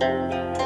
嗯。